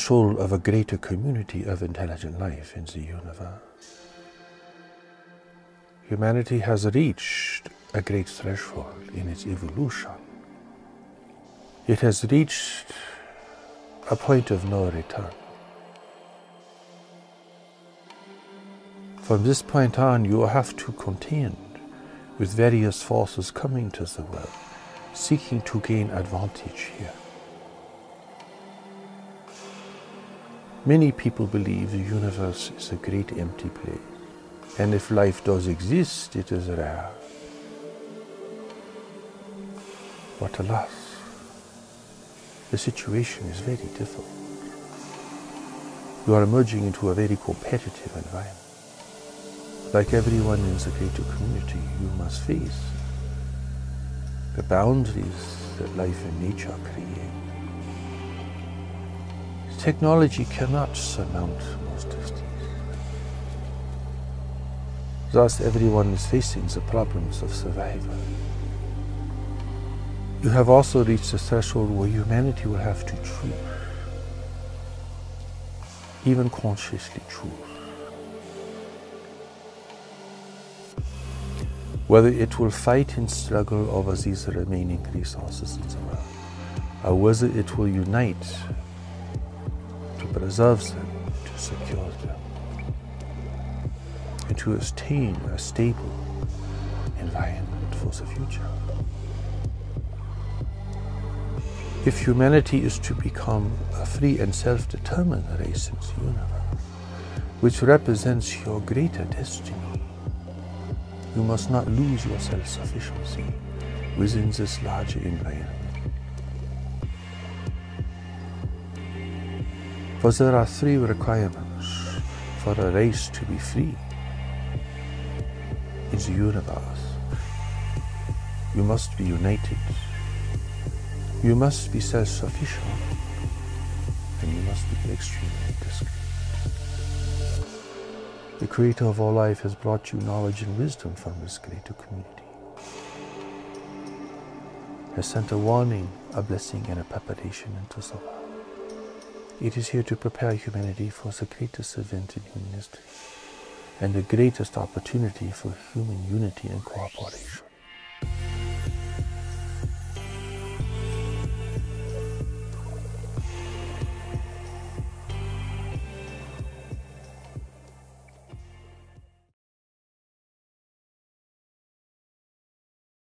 soul of a greater community of intelligent life in the universe. Humanity has reached a great threshold in its evolution. It has reached a point of no return. From this point on, you have to contend with various forces coming to the world, seeking to gain advantage here. Many people believe the universe is a great empty place, and if life does exist, it is rare. But alas, the situation is very difficult. You are emerging into a very competitive environment. Like everyone in the greater community, you must face the boundaries that life and nature create. Technology cannot surmount most of these. Thus, everyone is facing the problems of survival. You have also reached a threshold where humanity will have to choose, even consciously choose. Whether it will fight and struggle over these remaining resources in the world, or whether it will unite preserves them, to secure them, and to attain a stable environment for the future. If humanity is to become a free and self-determined race in the universe, which represents your greater destiny, you must not lose your self-sufficiency within this larger environment. For there are three requirements for a race to be free in the universe. You must be united. You must be self-sufficient. And you must be extremely discreet. The Creator of all life has brought you knowledge and wisdom from this greater community. Has sent a warning, a blessing, and a preparation into the world. It is here to prepare humanity for the greatest event in human history and the greatest opportunity for human unity and cooperation.